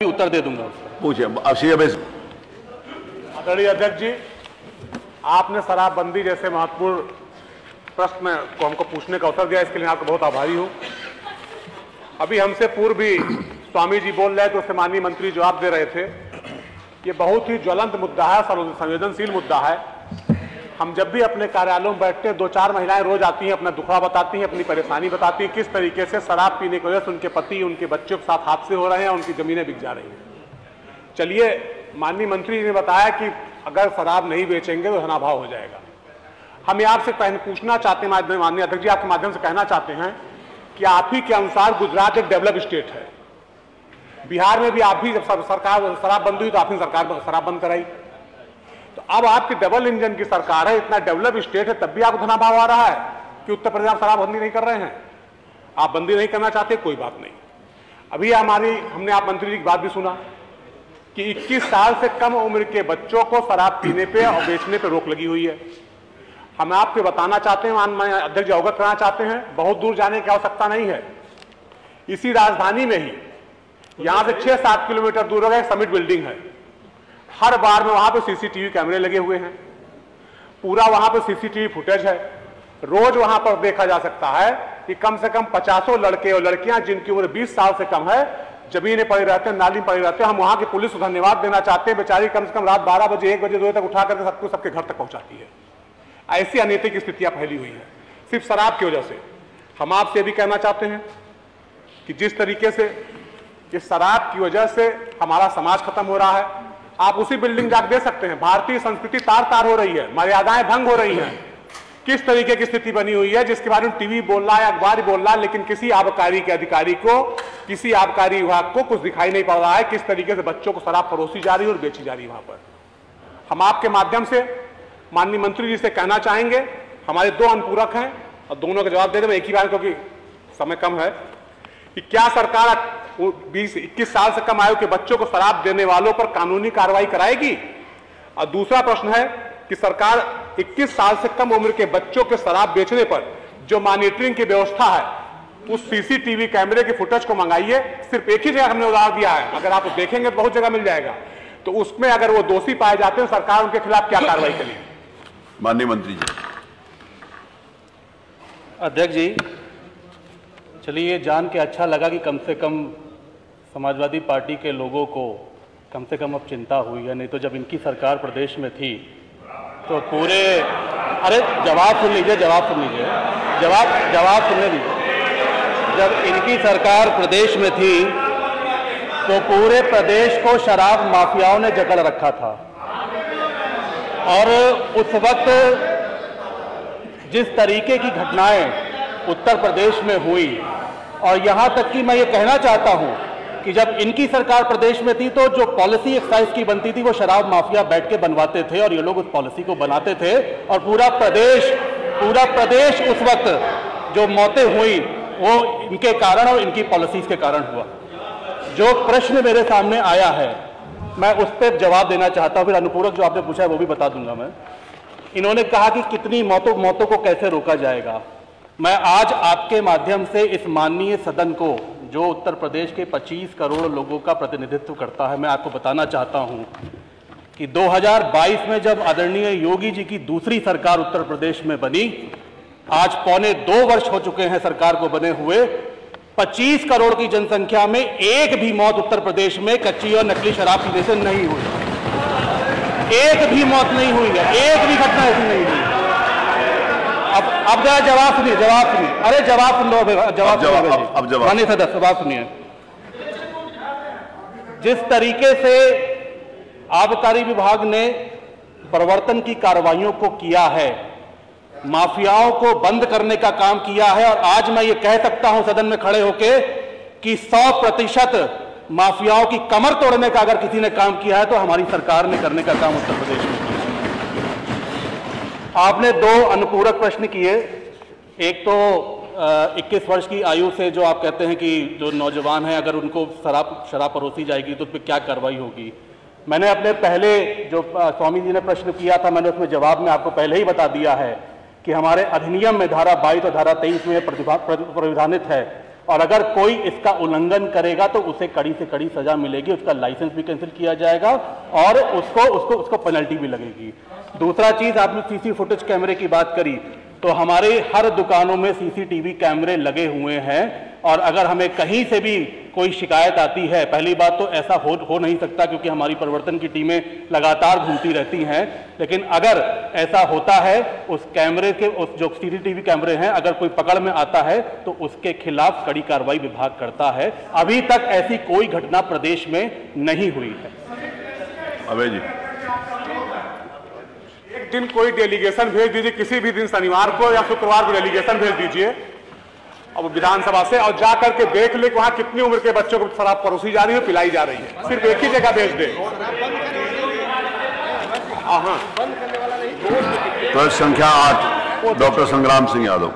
उत्तर दे दूँगा पूछिए एम आदरणीय अध्यक्ष जी आपने शराबबंदी जैसे महत्वपूर्ण प्रश्न को हमको पूछने का अवसर दिया इसके लिए आपको बहुत आभारी हूँ। अभी हमसे पूर्व भी स्वामी जी बोल रहे थे उससे माननीय मंत्री जवाब दे रहे थे। ये बहुत ही ज्वलंत मुद्दा है संवेदनशील मुद्दा है। हम जब भी अपने कार्यालयों में बैठते हैं, दो चार महिलाएँ रोज आती हैं, अपना दुखड़ा बताती हैं, अपनी परेशानी बताती हैं, किस तरीके से शराब पीने की वजह से उनके पति, उनके बच्चों के साथ हादसे हो रहे हैं, उनकी जमीनें बिक जा रही हैं। चलिए, माननीय मंत्री ने बताया कि अगर शराब नहीं बेचेंगे तो धनाभाव हो जाएगा। हम ये आपसे पूछना चाहते हैं, माननीय अध्यक्ष जी, आपके माध्यम से कहना चाहते हैं कि आप ही के अनुसार गुजरात एक डेवलप स्टेट है। बिहार में भी आप भी जब सरकार शराब बंद हुई तो आपने सरकार शराब बंद कराई। तो अब आपकी डबल इंजन की सरकार है, इतना डेवलप स्टेट है, तब भी आपको धनाभाव आ रहा है कि उत्तर प्रदेश शराब बंदी नहीं कर रहे हैं। आप बंदी नहीं करना चाहते, कोई बात नहीं। अभी हमारी, हमने आप मंत्री जी की बात भी सुना कि 21 साल से कम उम्र के बच्चों को शराब पीने पे और बेचने पे रोक लगी हुई है। हम आपको बताना चाहते हैं, मान अध्यक्ष जी अवगत कराना चाहते हैं, बहुत दूर जाने की आवश्यकता नहीं है। इसी राजधानी में ही, यहाँ से छह सात किलोमीटर दूर एक समिट बिल्डिंग है। हर बार में वहाँ पर सीसीटीवी कैमरे लगे हुए हैं। पूरा वहाँ पे सीसीटीवी फुटेज है। रोज वहाँ पर देखा जा सकता है कि कम से कम पचासों लड़के और लड़कियाँ जिनकी उम्र 20 साल से कम है, जमीने पड़ी रहते हैं, नाली पड़ी रहते हैं, हम वहाँ की पुलिस को धन्यवाद देना चाहते हैं। बेचारी कम से कम रात 12 बजे, एक बजे, दो तक उठा करके सबको सबके घर तक पहुंचाती है। ऐसी अनैतिक स्थितियाँ फैली हुई हैं। सिर्फ़ शराब की वजह से। हम आपसे भी कहना चाहते हैं कि जिस तरीके से, इस शराब की वजह से हमारा समाज खत्म हो रहा है। आप उसी बिल्डिंग जाकर दे सकते हैं। भारतीय संस्कृति तार तार हो रही है। मर्यादाएँ भंग हो रही हैं। किस तरीके की स्थिति बनी हुई है, जिसके बारे में टीवी बोल रहा है, अखबार बोल रहा है, लेकिन किसी आबकारी के अधिकारी को, किसी आबकारी विभाग को कुछ दिखाई नहीं पड़ रहा है, किस तरीके से बच्चों को शराब परोसी जा रही है और बेची जा रही है वहाँ पर। हम आपके माध्यम से, माननीय मंत्री जी से कहना चाहेंगे, हमारे दो अनुपूरक हैं, और दोनों का जवाब दे दें। एक ही बार क्योंकि समय कम है, कि क्या सरकार बीस इक्कीस साल से कम आयु के बच्चों को शराब देने वालों पर कानूनी कार्रवाई कराएगी? और दूसरा प्रश्न है कि सरकार 21 साल से कम उम्र के बच्चों के शराब बेचने पर जो मॉनिटरिंग की व्यवस्था है उस सीसीटीवी कैमरे के फुटेज को मंगाइए सिर्फ़ एक ही जगह हमने उदाहरण दिया है। अगर आप देखेंगे तो बहुत जगह मिल जाएगा। तो उसमें अगर वो दोषी पाए जाते हैं सरकार उनके खिलाफ क्या कार्रवाई करेगी? माननीय मंत्री जी। अध्यक्ष जी चलिए, ये जान के अच्छा लगा कि कम से कम समाजवादी पार्टी के लोगों को कम से कम अब चिंता हुई है, नहीं तो जब इनकी सरकार प्रदेश में थी तो पूरे, अरे जवाब सुन लीजिए, जवाब सुन लीजिए, जवाब जवाब सुनने दीजिए। जब इनकी सरकार प्रदेश में थी तो पूरे प्रदेश को शराब माफियाओं ने जकड़ रखा था। और उस वक्त जिस तरीके की घटनाएँ उत्तर प्रदेश में हुई और यहाँ तक कि मैं ये कहना चाहता हूँ कि जब इनकी सरकार प्रदेश में थी तो जो पॉलिसी एक्साइज की बनती थी वो शराब माफिया बैठ के बनवाते थे और ये लोग उस पॉलिसी को बनाते थे और पूरा प्रदेश पूरा प्रदेश उस वक्त जो मौतें हुई, वो इनके कारण और इनकी पॉलिसीज़ के कारण हुआ। जो प्रश्न मेरे सामने आया है, मैं उस पर जवाब देना चाहता हूँ, फिर अनुपूरक जो आपने पूछा है वो भी बता दूँगा मैं। इन्होंने कहा कि कितनी मौतों मौतों को कैसे रोका जाएगा? मैं आज आपके माध्यम से इस माननीय सदन को, जो उत्तर प्रदेश के 25 करोड़ लोगों का प्रतिनिधित्व करता है, मैं आपको बताना चाहता हूँ कि 2022 में जब आदरणीय योगी जी की दूसरी सरकार उत्तर प्रदेश में बनी, आज पौने दो वर्ष हो चुके हैं सरकार को बने हुए 25 करोड़ की जनसंख्या में एक भी मौत उत्तर प्रदेश में कच्ची और नकली शराब पीने से नहीं हुई। एक भी मौत नहीं हुई है, एक भी घटना ऐसी नहीं हुई। अब जरा जवाब सुनिए जवाब सुनिए। अरे जवाब सुन लो जवाब अब जवाब- जवाब। माननीय सदस्य जवाब सुनिए। जिस तरीके से आबकारी विभाग ने प्रवर्तन की कार्रवाइयों को किया है माफियाओं को बंद करने का काम किया है और आज मैं ये कह सकता हूँ सदन में खड़े होके कि 100 प्रतिशत माफियाओं की कमर तोड़ने का अगर किसी ने काम किया है तो हमारी सरकार ने करने का काम उत्तर प्रदेश में। आपने दो अनुपूरक प्रश्न किए। एक तो 21 वर्ष की आयु से जो आप कहते हैं कि जो नौजवान हैं, अगर उनको शराब शराब परोसी जाएगी तो उस पर क्या कार्रवाई होगी? मैंने अपने पहले जो स्वामी जी ने प्रश्न किया था, मैंने उसमें जवाब में आपको पहले ही बता दिया है कि हमारे अधिनियम में धारा बाईस और धारा तेईस में प्रतिभा- है। और अगर कोई इसका उल्लंघन करेगा तो उसे कड़ी से कड़ी सजा मिलेगी, उसका लाइसेंस भी कैंसिल किया जाएगा और उसको उसको उसको पेनल्टी भी लगेगी। दूसरा चीज़, आपने सीसी फुटेज कैमरे की बात करी तो हमारे हर दुकानों में सीसीटीवी कैमरे लगे हुए हैं और अगर हमें कहीं से भी कोई शिकायत आती है, पहली बात तो ऐसा हो हो नहीं सकता क्योंकि हमारी परिवर्तन की टीमें लगातार घूमती रहती हैं। लेकिन अगर ऐसा होता है, उस कैमरे के, उस जो सीसीटीवी कैमरे हैं, अगर कोई पकड़ में आता है तो उसके खिलाफ कड़ी कार्रवाई विभाग करता है। अभी तक ऐसी कोई घटना प्रदेश में नहीं हुई है। अभय जी। दिन कोई डेलीगेशन भेज दीजिए, किसी भी दिन शनिवार को या शुक्रवार को डेलीगेशन भेज दीजिए। अब विधानसभा से, और जा करके देख ले वहाँ कितनी उम्र के बच्चों को शराब परोसी जा रही है, पिलाई जा रही है। सिर्फ़ एक ही जगह भेज दे। हाँ प्रश्न संख्या आठ, डॉक्टर संग्राम सिंह यादव।